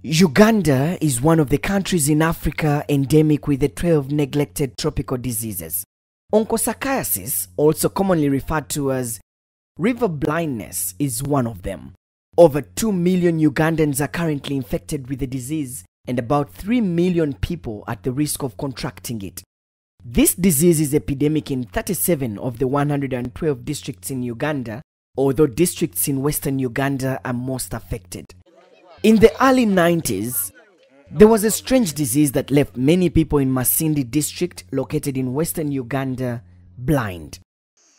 Uganda is one of the countries in Africa endemic with the 12 neglected tropical diseases. Onchocerciasis, also commonly referred to as river blindness, is one of them. Over 2 million Ugandans are currently infected with the disease, and about 3 million people at the risk of contracting it. This disease is epidemic in 37 of the 112 districts in Uganda, although districts in western Uganda are most affected. In the early 90s, there was a strange disease that left many people in Masindi district, located in western Uganda, blind.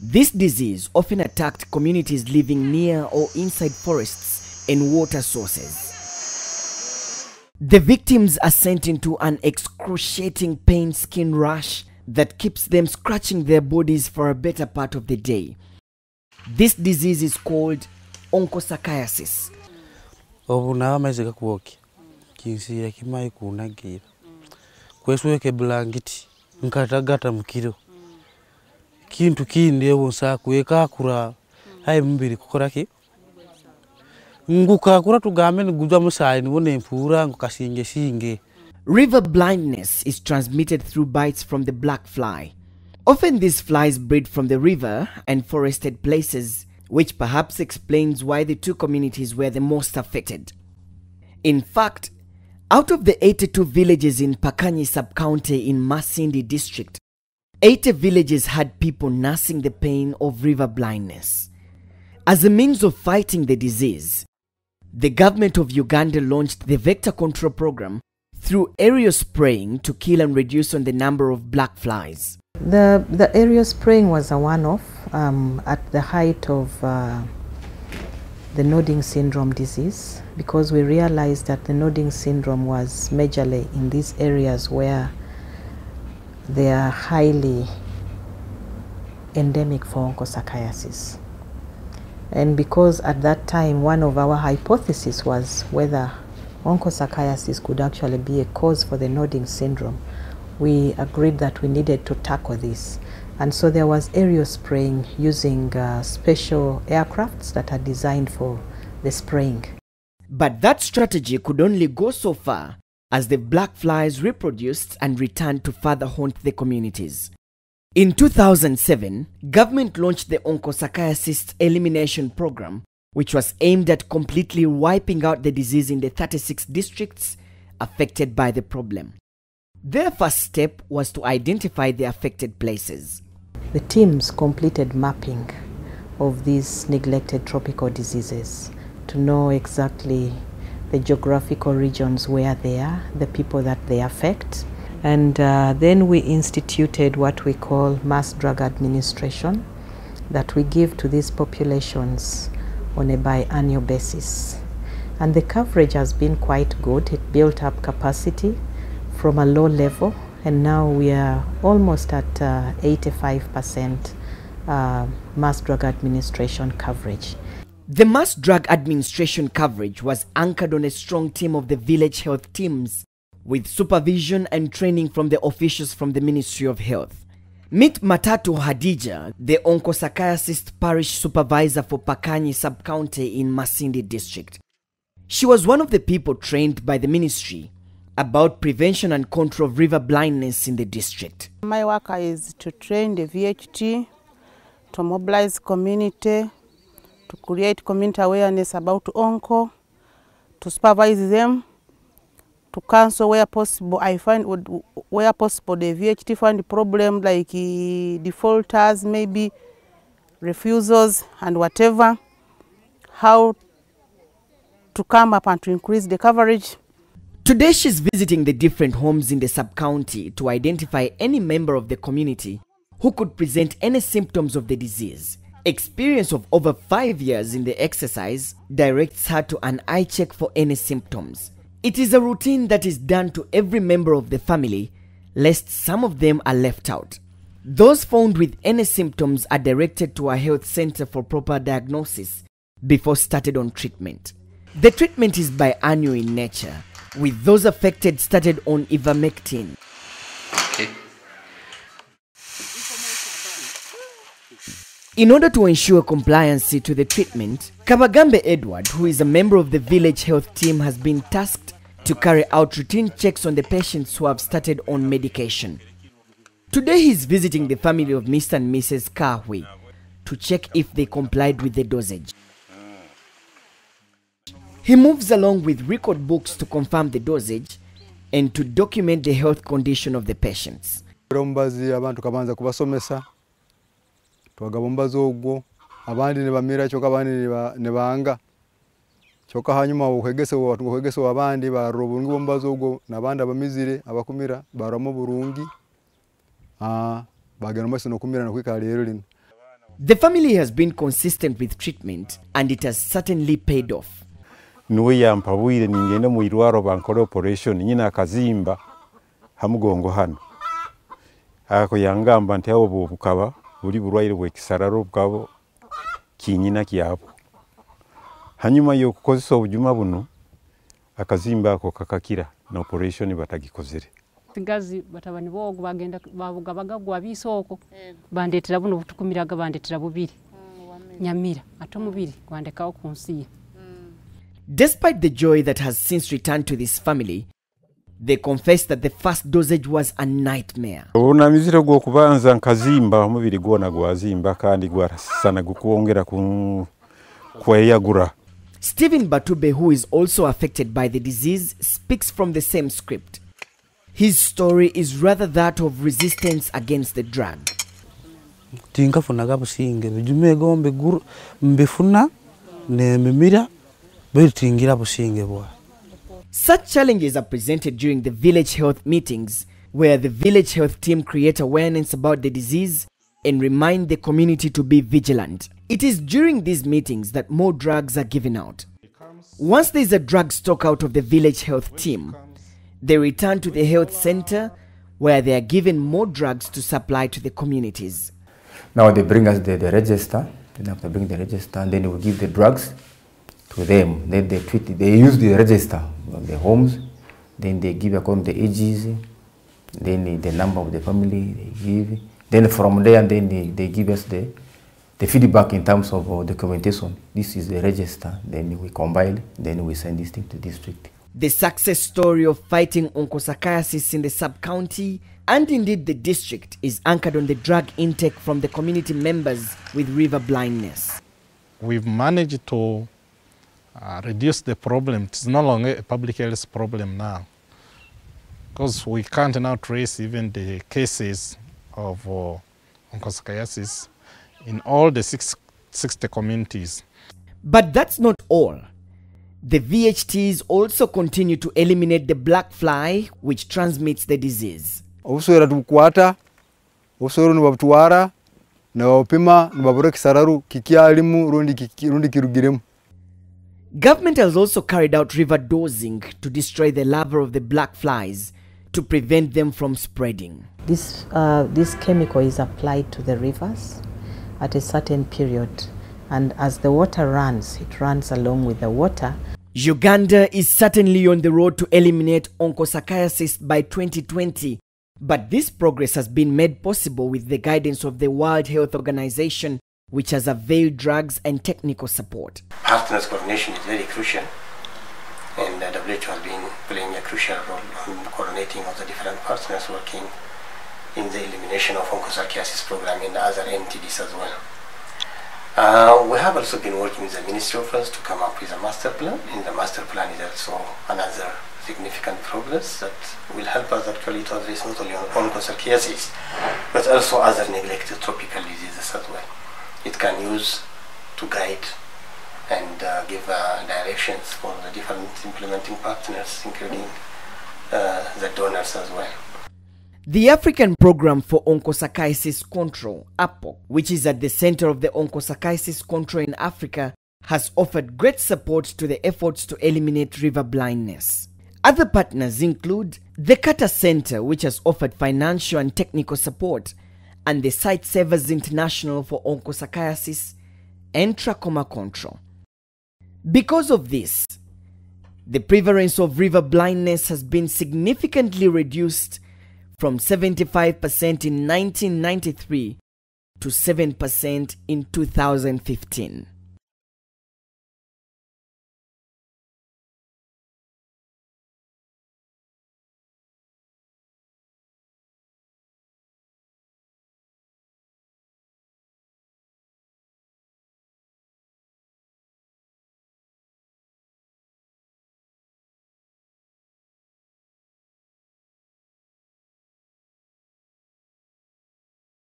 This disease often attacked communities living near or inside forests and water sources. The victims are sent into an excruciating pain skin rash that keeps them scratching their bodies for a better part of the day. This disease is called onchocerciasis. Obu nawe amaizi gakwokya kinsiira kimai kunagira. Kwesweka ebulangiti nkatagata mukiro kintu kindi ebu nsakwekakura hai mubiri kukoraki ngukakura tugambe nigujwa musaayi nibo nempuura ngu kasingesinge River blindness is transmitted through bites from the black fly. Often these flies breed from the river and forested places, which perhaps explains why the two communities were the most affected. In fact, out of the 82 villages in Pakanyi sub-county in Masindi district, 80 villages had people nursing the pain of river blindness. As a means of fighting the disease, the government of Uganda launched the vector control program through aerial spraying to kill and reduce on the number of black flies. The, the aerial spraying was a one-off um, at the height of uh, the nodding syndrome disease because we realized that the nodding syndrome was majorly in these areas where they are highly endemic for onchocerciasis. And because at that time one of our hypotheses was whether onchocerciasis could actually be a cause for the nodding syndrome, we agreed that we needed to tackle this. And so there was aerial spraying using uh, special aircrafts that are designed for the spraying. But that strategy could only go so far as the black flies reproduced and returned to further haunt the communities. In 2007, government launched the Onchocerciasis Elimination Program, which was aimed at completely wiping out the disease in the 36 districts affected by the problem. Their first step was to identify the affected places. The teams completed mapping of these neglected tropical diseases to know exactly the geographical regions where they are, the people that they affect. And uh, then we instituted what we call mass drug administration that we give to these populations on a biannual basis. And the coverage has been quite good. It built up capacity from a low level, and now we are almost at uh, 85% uh, mass drug administration coverage. The mass drug administration coverage was anchored on a strong team of the village health teams with supervision and training from the officials from the Ministry of Health. Meet Matatu Hadija, the onchocerciasis parish supervisor for Pakanyi sub-county in Masindi district. She was one of the people trained by the ministry about prevention and control of river blindness in the district. My work is to train the VHT, to mobilize community, to create community awareness about onco, to supervise them, to cancel where possible. I find where possible the VHT find problem like eh, defaulters, maybe refusals and whatever, how to come up and to increase the coverage. Today she's visiting the different homes in the sub-county to identify any member of the community who could present any symptoms of the disease. Experience of over 5 years in the exercise directs her to an eye check for any symptoms. It is a routine that is done to every member of the family lest some of them are left out. Those found with any symptoms are directed to a health center for proper diagnosis before started on treatment. The treatment is biannual in nature, with those affected started on ivermectin. Okay. In order to ensure compliance to the treatment, Kabagambe Edward, who is a member of the village health team, has been tasked to carry out routine checks on the patients who have started on medication. Today he's visiting the family of Mr. and Mrs. Kahwi to check if they complied with the dosage. He moves along with record books to confirm the dosage and to document the health condition of the patients. omubazi abantu kabanza kubasomesa. Twagaba omubazi ogwo. Abandi nebamira kyokka abandi neba- nebanga kyokka hanyuma okwegesewa abandi barora obulungi bw'omubazi ogwo. Nabandi abamizire abakumira burungi Ah, bagenda nokumira nokwikara leero lino. The family has been consistent with treatment and it has certainly paid off. Niwe yampabwire ningende mu irwaro bankore operation. Nyine akazimba hamugongo hano. Ako yangamba nti abo bukaba buri burwaire bwekisararo bwabo kinyina kyabo hanyuma yokukozesa obujuma buno akazimba ako kakakira na operation batagikozere. Ngazi batabani bogo bagenda babuga bagagwa bisoko bandetera buno butukumiraga bandetera bubiri. Nyamira ate omubiri gwandekawo ku nsi ye Despite the joy that has since returned to this family, they confess that the first dosage was a nightmare. obunamizire gwokubanza nkazimba omubiri gwona gwazimba kandi gwarasana gukwongera ku- kweyagura Stephen Batube, who is also affected by the disease, speaks from the same script. His story is rather that of resistance against the drug. tinkafunaga businge jume egombe guru mbifuna nemimira Such challenges are presented during the village health meetings, where the village health team create awareness about the disease and remind the community to be vigilant. It is during these meetings that more drugs are given out. Once there is a drug stock out of the village health team, they return to the health center where they are given more drugs to supply to the communities. Now they bring us the, the register, then after bring the register, and then we give the drugs to them. Then they treat, they use the register of the homes, then they give according to the ages, then the, the number of the family they give. Then from there, then they, they give us the, the feedback in terms of uh, documentation. This is the register, then we compile, then we send this thing to district. The success story of fighting onchocerciasis in the sub-county and indeed the district is anchored on the drug intake from the community members with river blindness. we've managed to uh, reduce the problem. It's no longer a public health problem now because we can't now trace even the cases of uh, onchocerciasis in all the six, 60 communities. But that's not all. The VHTs also continue to eliminate the black fly which transmits the disease. obuswera tubukwata obuswera nibabutwara nibabupima nibabura ekisararu kikyalimu rundi kiki- rundi kirugiremu Government has also carried out river dosing to destroy the larvae of the black flies to prevent them from spreading. This, uh, this chemical is applied to the rivers at a certain period, and as the water runs, it runs along with the water. Uganda is certainly on the road to eliminate onchocerciasis by 2020, but this progress has been made possible with the guidance of the World Health Organization, which has availed drugs and technical support. partners coordination is very crucial and uh, WHO has been playing a crucial role in coordinating all the different partners working in the elimination of onchocerciasis program and other entities as well. Uh, we have also been working with the Ministry of Health to come up with a master plan and the master plan is also another significant progress that will help us actually to address not only onchocerciasis but also other neglected tropical diseases as well. It can use to guide and uh, give uh, directions for the different implementing partners, including uh, the donors as well. The African Program for Onchocerciasis Control, APOC, which is at the center of the onchocerciasis control in Africa, has offered great support to the efforts to eliminate river blindness. Other partners include the Carter Center, which has offered financial and technical support, and the Sight Savers International for Onchocerciasis and Trachoma Control. Because of this, the prevalence of river blindness has been significantly reduced from 75% in 1993 to 7% in 2015.